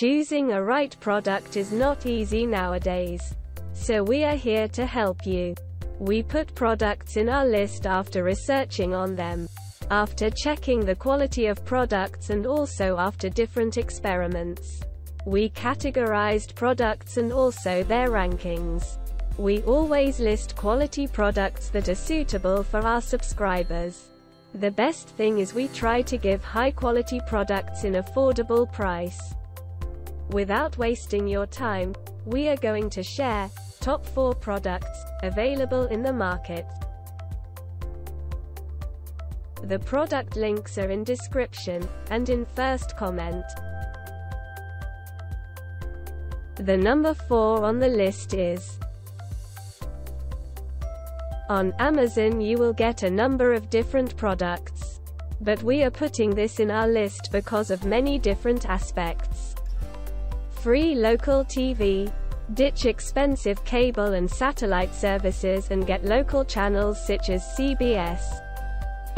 Choosing a right product is not easy nowadays. So we are here to help you. We put products in our list after researching on them, after checking the quality of products and also after different experiments. We categorized products and also their rankings. We always list quality products that are suitable for our subscribers. The best thing is we try to give high quality products in affordable price. Without wasting your time, we are going to share top 4 products available in the market. The product links are in description and in first comment. The number 4 on the list is On Amazon you will get a number of different products. But we are putting this in our list because of many different aspects. Free local TV, ditch expensive cable and satellite services and get local channels such as CBS,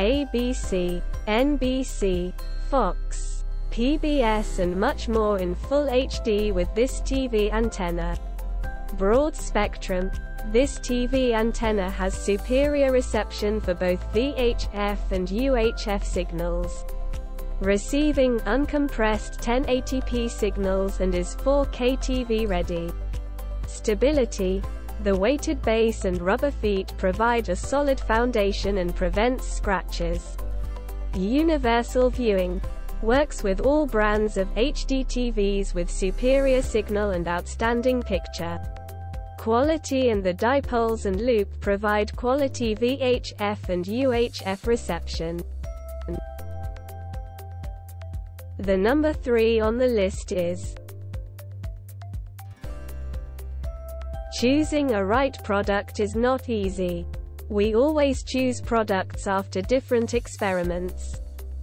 ABC, NBC, Fox, PBS and much more in full HD with this TV antenna. Broad spectrum, this TV antenna has superior reception for both VHF and UHF signals receiving uncompressed 1080p signals and is 4K TV ready. Stability, the weighted base and rubber feet provide a solid foundation and prevents scratches. Universal viewing, works with all brands of HD TVs with superior signal and outstanding picture quality and the dipoles and loop provide quality VHF and UHF reception. The number 3 on the list is Choosing a right product is not easy. We always choose products after different experiments.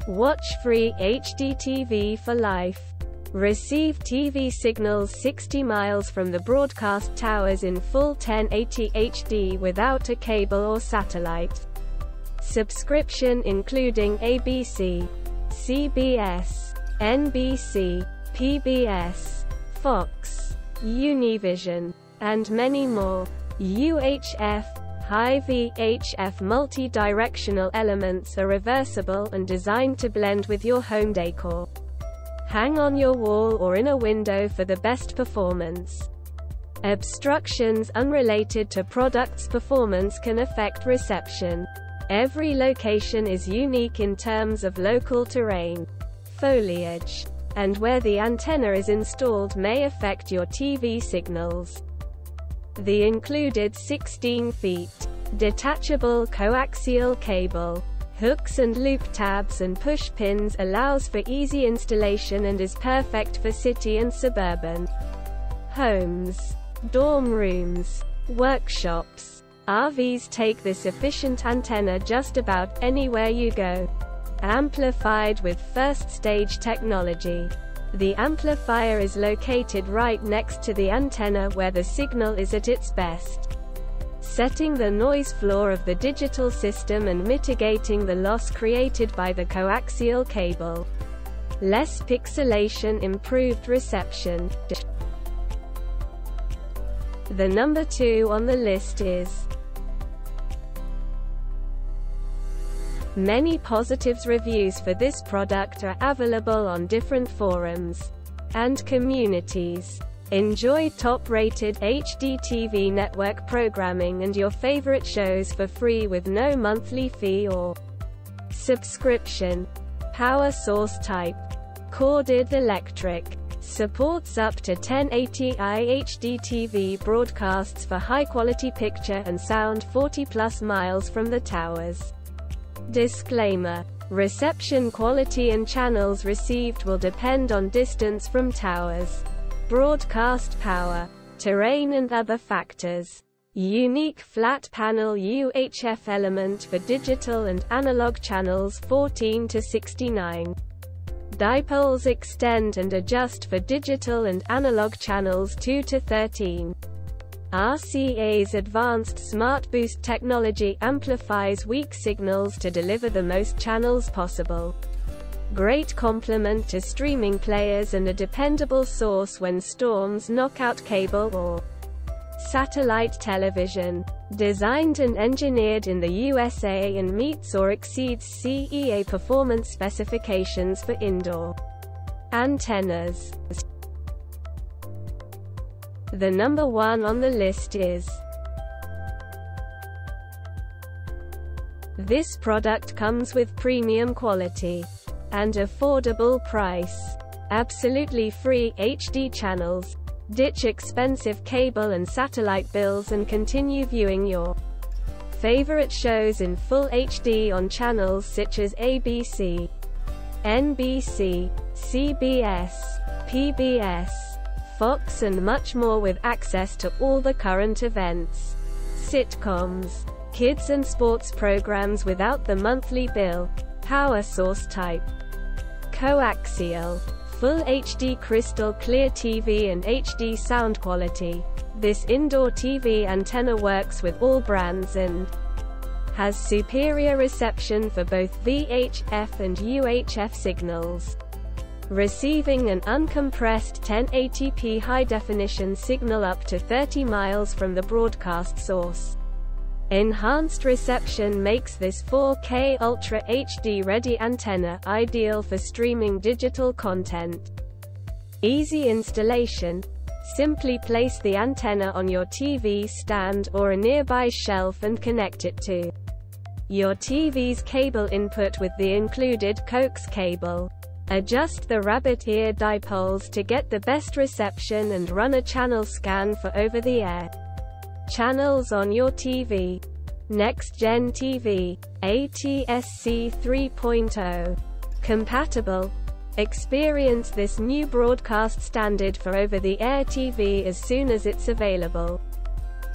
Watch free HD TV for life. Receive TV signals 60 miles from the broadcast towers in full 1080 HD without a cable or satellite. Subscription including ABC, CBS, NBC, PBS, Fox, Univision, and many more. UHF, high VHF multi-directional elements are reversible and designed to blend with your home decor. Hang on your wall or in a window for the best performance. Obstructions unrelated to product's performance can affect reception. Every location is unique in terms of local terrain foliage, and where the antenna is installed may affect your TV signals. The included 16 feet detachable coaxial cable, hooks and loop tabs and push pins allows for easy installation and is perfect for city and suburban homes, dorm rooms, workshops. RVs take this efficient antenna just about anywhere you go amplified with first stage technology. The amplifier is located right next to the antenna where the signal is at its best. Setting the noise floor of the digital system and mitigating the loss created by the coaxial cable. Less pixelation improved reception. The number 2 on the list is Many positives reviews for this product are available on different forums and communities. Enjoy top-rated HD TV network programming and your favorite shows for free with no monthly fee or subscription. Power source type. Corded electric. Supports up to 1080i HD TV broadcasts for high-quality picture and sound 40 plus miles from the towers. Disclaimer. Reception quality and channels received will depend on distance from towers, broadcast power, terrain and other factors. Unique flat panel UHF element for digital and analog channels 14 to 69. Dipoles extend and adjust for digital and analog channels 2 to 13. RCA's advanced Smart Boost technology amplifies weak signals to deliver the most channels possible. Great complement to streaming players and a dependable source when storms knock out cable or satellite television. Designed and engineered in the USA and meets or exceeds CEA performance specifications for indoor antennas. The number one on the list is This product comes with premium quality and affordable price. Absolutely free HD channels. Ditch expensive cable and satellite bills and continue viewing your favorite shows in full HD on channels such as ABC, NBC, CBS, PBS, Fox and much more with access to all the current events, sitcoms, kids and sports programs without the monthly bill, power source type, coaxial, full HD crystal clear TV and HD sound quality. This indoor TV antenna works with all brands and has superior reception for both VHF and UHF signals. Receiving an uncompressed 1080p high-definition signal up to 30 miles from the broadcast source. Enhanced reception makes this 4K Ultra HD ready antenna ideal for streaming digital content. Easy installation. Simply place the antenna on your TV stand or a nearby shelf and connect it to your TV's cable input with the included coax cable. Adjust the rabbit ear dipoles to get the best reception and run a channel scan for over-the-air channels on your TV. Next Gen TV. ATSC 3.0. Compatible. Experience this new broadcast standard for over-the-air TV as soon as it's available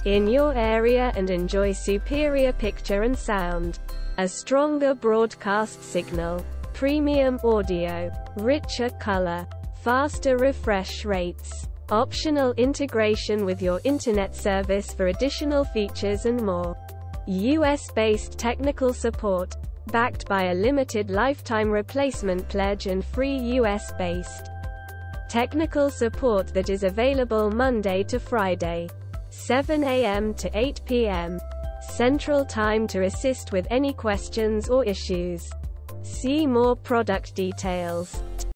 in your area and enjoy superior picture and sound. A stronger broadcast signal. Premium audio. Richer color. Faster refresh rates. Optional integration with your internet service for additional features and more. US-based technical support, backed by a limited lifetime replacement pledge and free US-based technical support that is available Monday to Friday, 7 a.m. to 8 p.m. Central Time to assist with any questions or issues. See more product details.